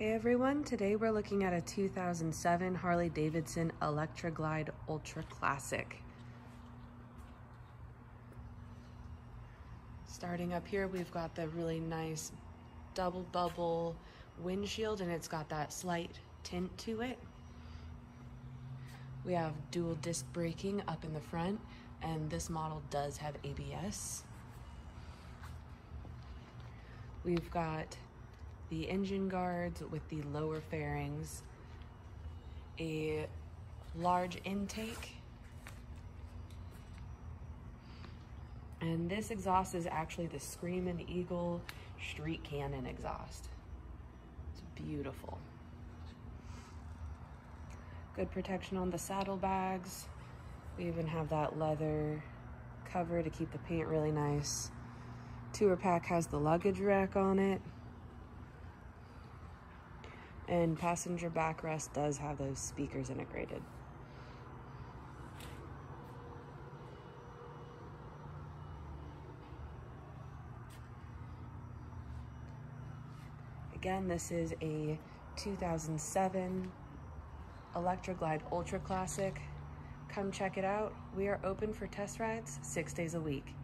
Hey everyone, today we're looking at a 2007 Harley Davidson Electra Glide Ultra Classic. Starting up here, we've got the really nice double bubble windshield and it's got that slight tint to it. We have dual disc braking up in the front and this model does have ABS. We've got the engine guards with the lower fairings, a large intake, and this exhaust is actually the Screamin' Eagle Street Cannon exhaust. It's beautiful. Good protection on the saddlebags. We even have that leather cover to keep the paint really nice. Tour pack has the luggage rack on it. And passenger backrest does have those speakers integrated. Again, this is a 2007 Electra Glide Ultra Classic. Come check it out. We are open for test rides six days a week.